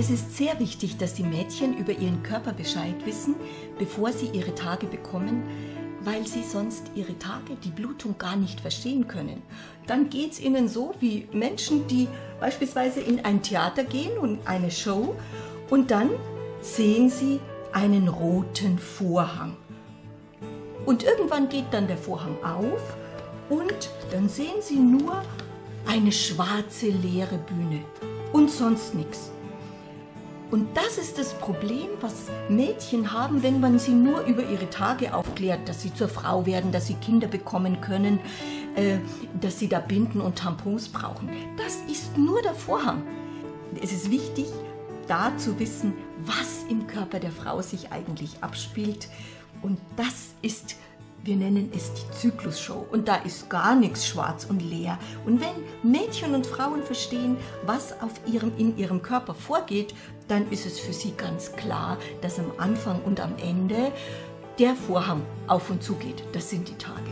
Es ist sehr wichtig, dass die Mädchen über ihren Körper Bescheid wissen, bevor sie ihre Tage bekommen, weil sie sonst ihre Tage, die Blutung gar nicht verstehen können. Dann geht es ihnen so wie Menschen, die beispielsweise in ein Theater gehen und eine Show und dann sehen sie einen roten Vorhang. Und irgendwann geht dann der Vorhang auf und dann sehen sie nur eine schwarze leere Bühne und sonst nichts. Und das ist das Problem, was Mädchen haben, wenn man sie nur über ihre Tage aufklärt, dass sie zur Frau werden, dass sie Kinder bekommen können, äh, dass sie da Binden und Tampons brauchen. Das ist nur der Vorhang. Es ist wichtig, da zu wissen, was im Körper der Frau sich eigentlich abspielt. Und das ist wir nennen es die Zyklusshow und da ist gar nichts schwarz und leer. Und wenn Mädchen und Frauen verstehen, was auf ihrem, in ihrem Körper vorgeht, dann ist es für sie ganz klar, dass am Anfang und am Ende der Vorhang auf und zu geht. Das sind die Tage.